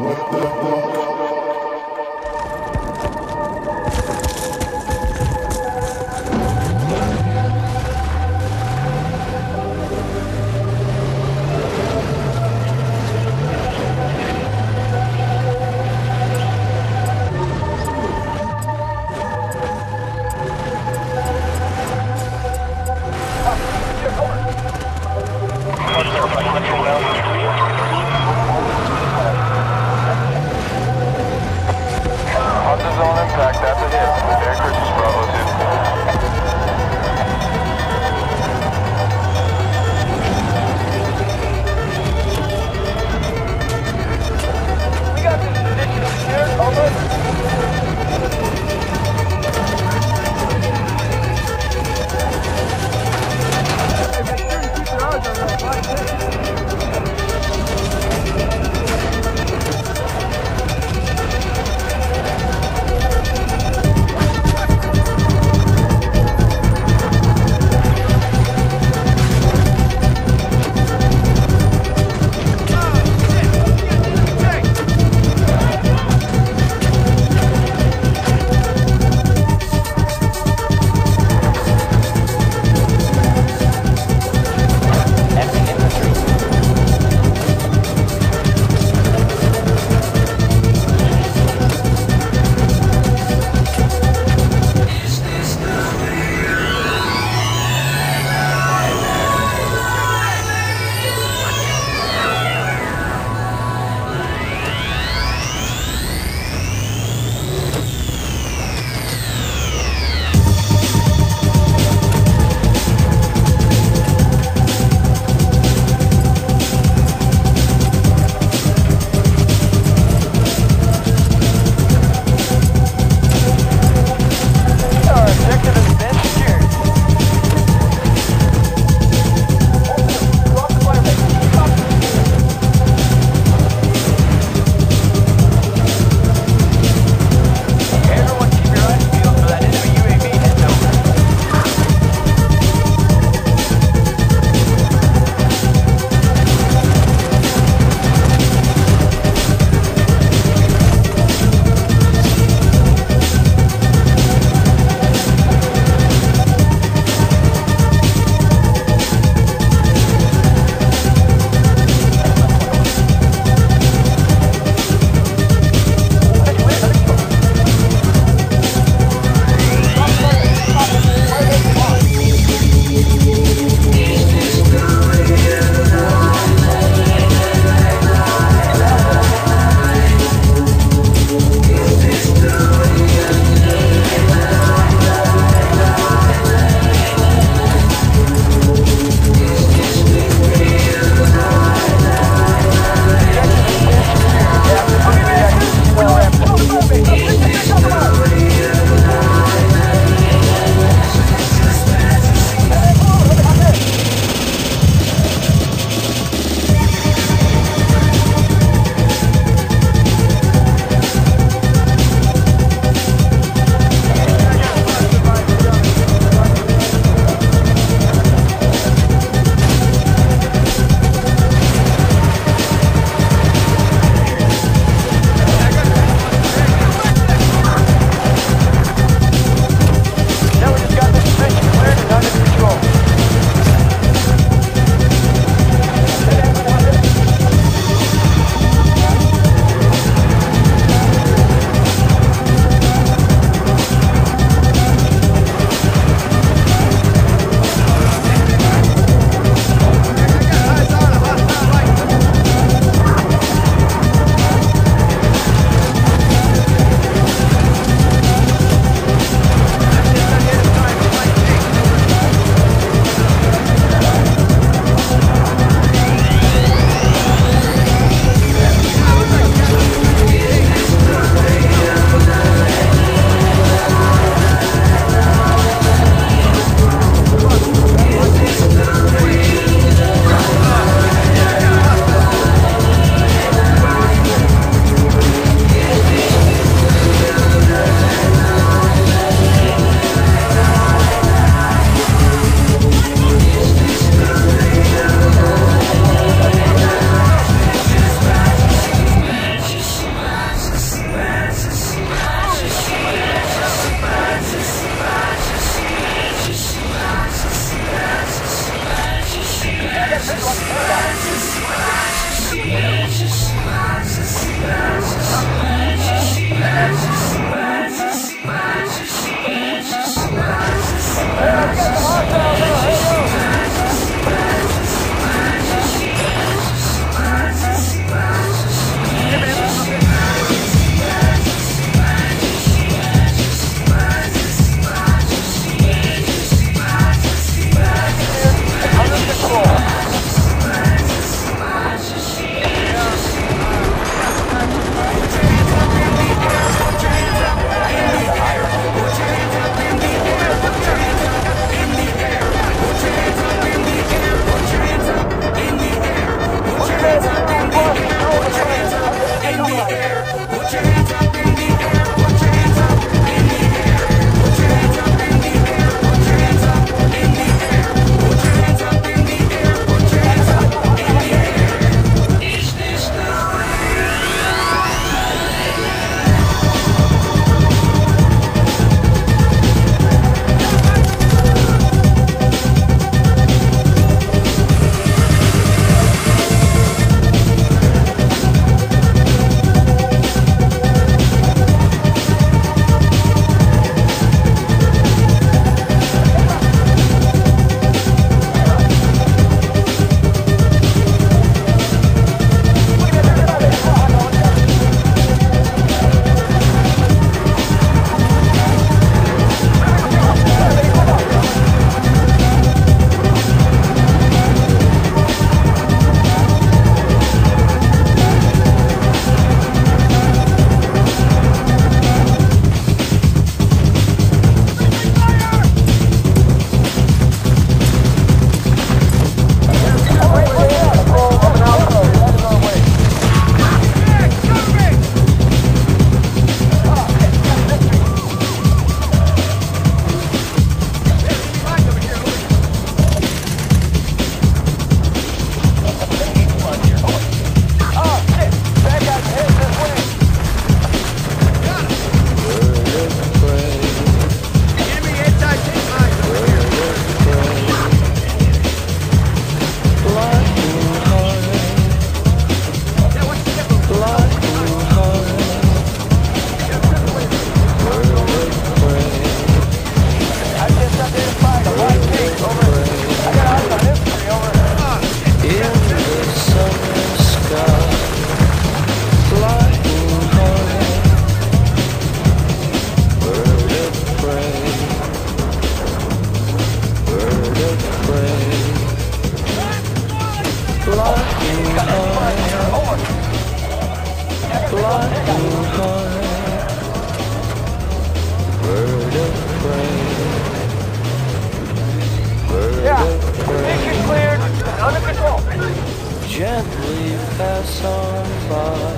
thank pass on by,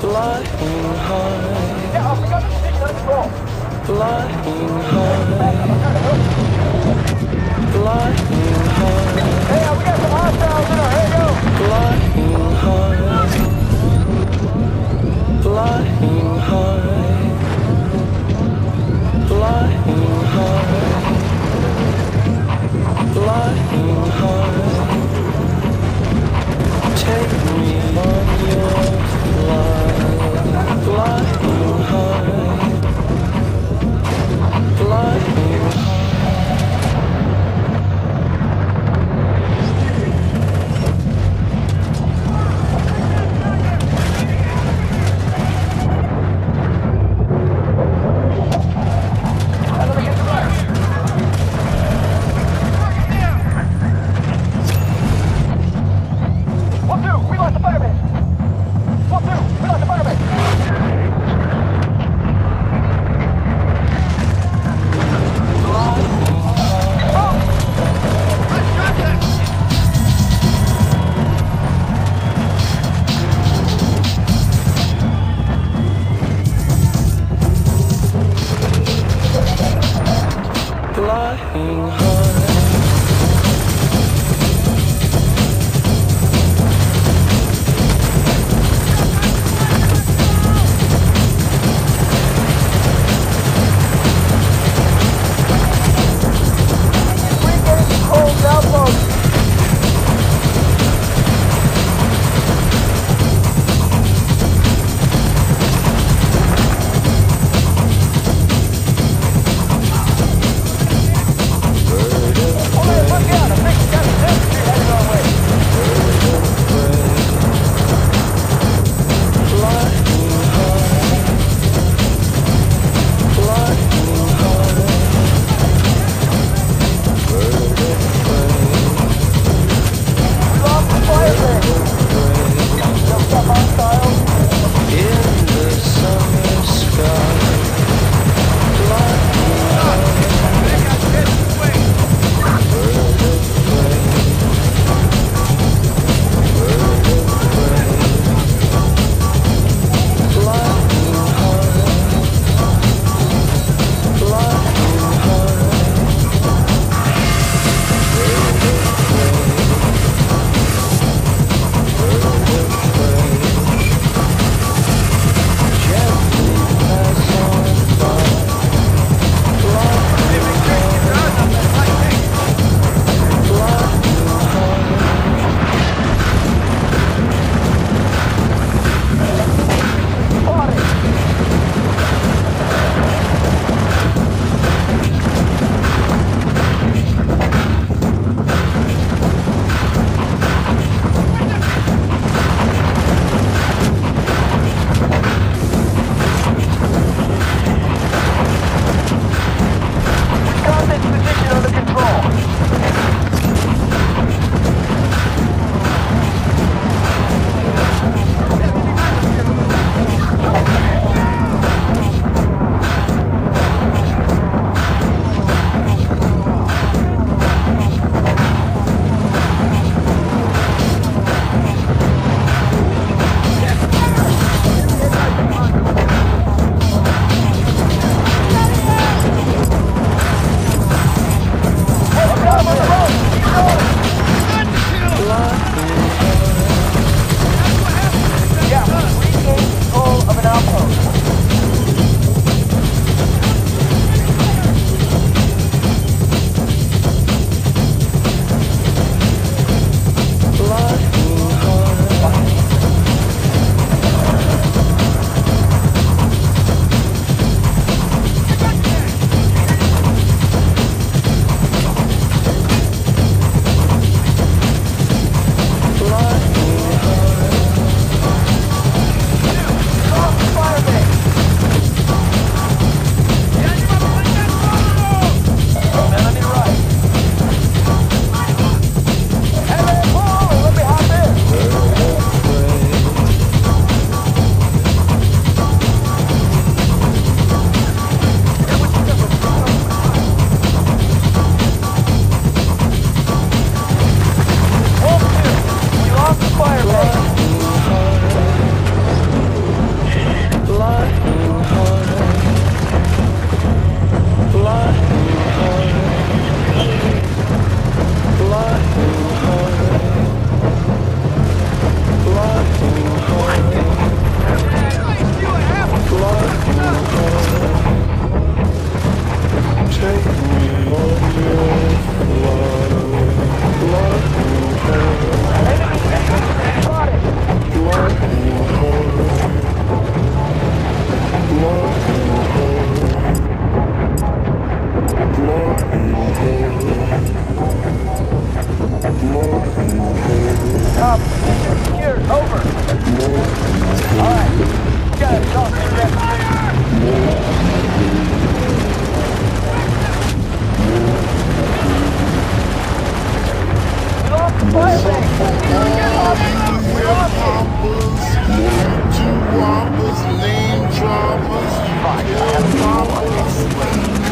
flying high, flying high, flying high, Hey, we got some hostiles in our go. flying high, flying high,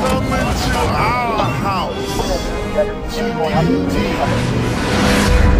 coming to our house.